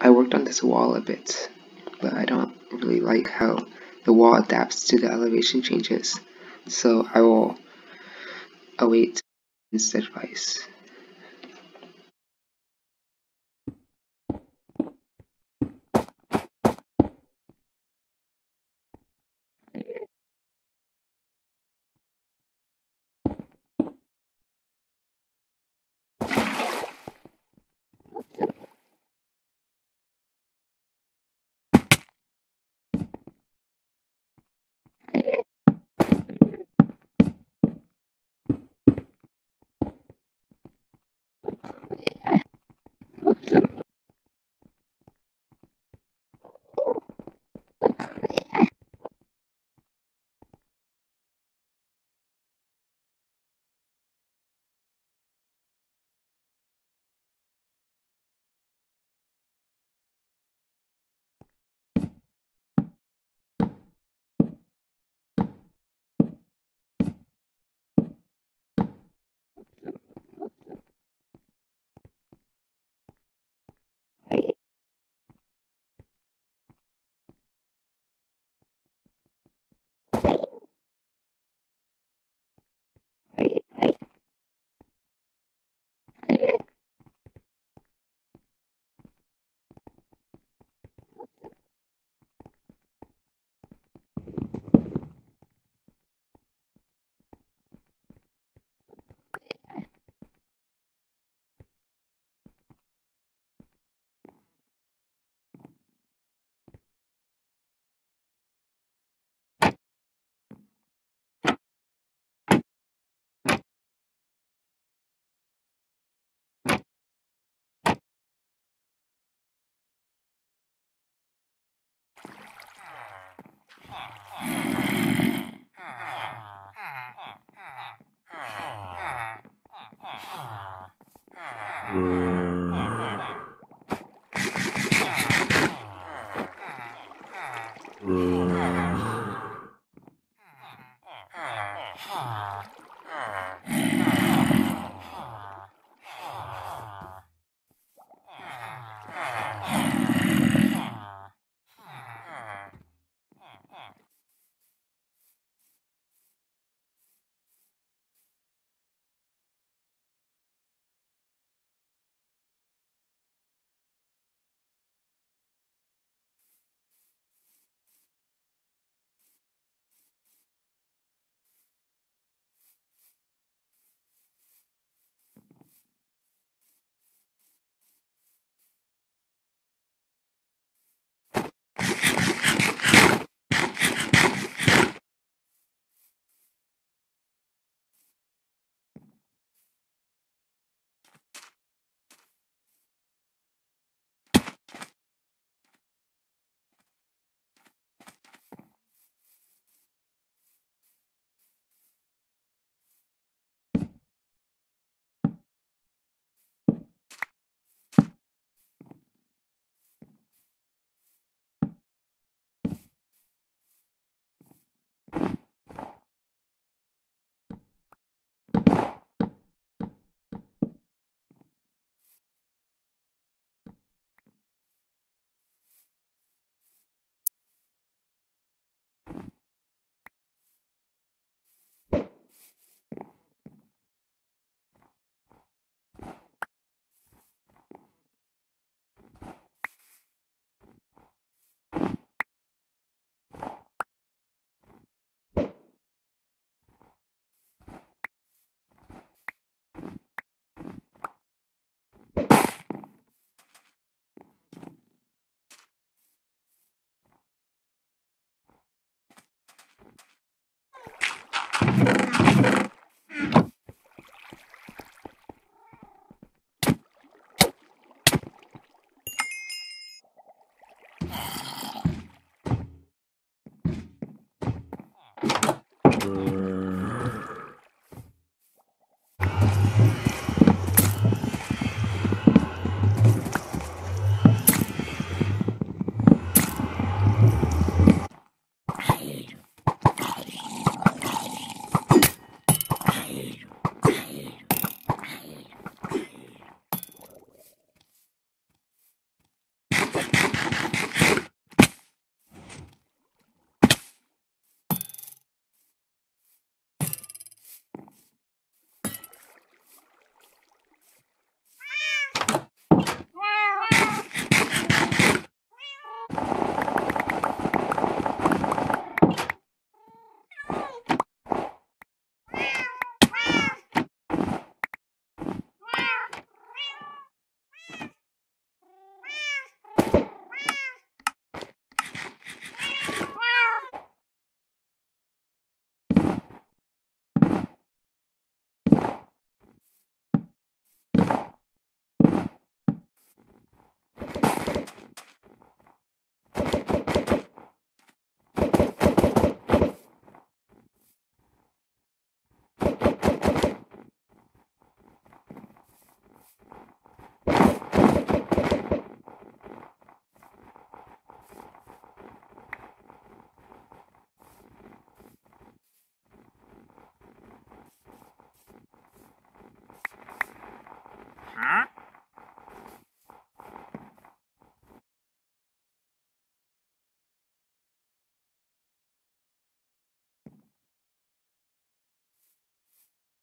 I worked on this wall a bit, but I don't really like how the wall adapts to the elevation changes, so I will await advice. right? Ah.